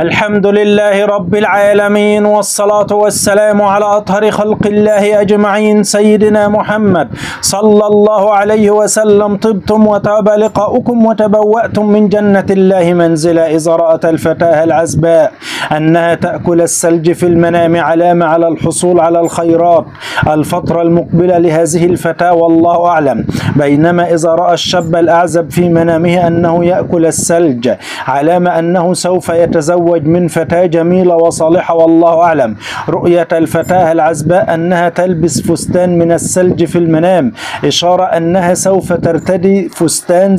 الحمد لله رب العالمين والصلاة والسلام على أطهر خلق الله أجمعين سيدنا محمد صلى الله عليه وسلم. طبتم وتاب لقاؤكم وتبوأتم من جنة الله منزلا إذا رأت الفتاة العزباء أنها تأكل الثلج في المنام علامة على الحصول على الخيرات. الفترة المقبلة لهذه الفتاة والله أعلم. بينما إذا رأى الشاب الأعزب في منامه أنه يأكل الثلج علامة أنه سوف يتزوج من فتاة جميلة وصالحة والله أعلم. رؤية الفتاة العزباء أنها تلبس فستان من الثلج في المنام. إشارة أنها سوف ترتدي فستان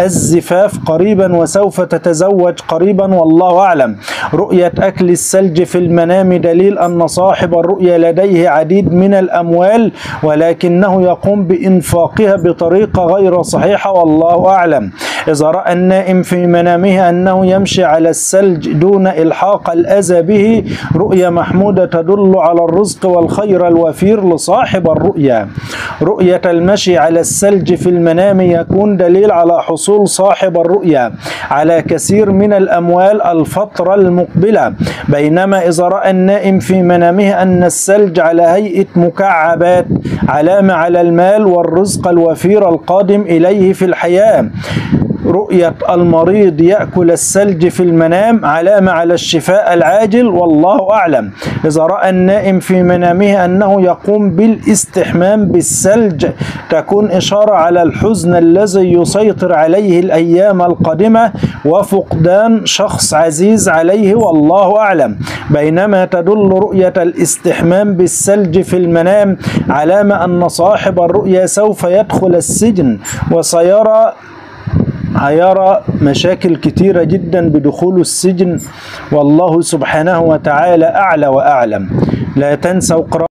الزفاف قريبا وسوف تتزوج قريبا والله أعلم. رؤية أكل الثلج في المنام دليل أن صاحب الرؤية لديه عديد من الأموال ولكنه يقوم بإنفاقها بطريقة غير صحيحة والله أعلم. إذا رأى النائم في منامه أنه يمشي على الثلج دون إلحاق الأذى به. رؤية محمودة تدل على الرزق والخير الوفير لصاحب الرؤية رؤية المشي على الثلج في المنام يكون دليل على حصول صاحب الرؤية على كثير من الأموال الفترة المقبلة. بينما إذا رأى النائم في منامه أن الثلج على هيئة مكعبات علامة على المال والرزق الوفير القادم إليه في الحياة. رؤية المريض يأكل الثلج في المنام علامة على الشفاء العاجل والله أعلم. إذا رأى النائم في منامه أنه يقوم بالاستحمام بالثلج تكون إشارة على الحزن الذي يسيطر عليه الأيام القادمة وفقدان شخص عزيز عليه والله أعلم. بينما تدل رؤية الاستحمام بالثلج في المنام علامة أن صاحب الرؤيا سوف يدخل السجن وسيرى هيرى مشاكل كتيرة جدا بدخول السجن والله سبحانه وتعالى أعلى وأعلم. لا تنسوا قراءة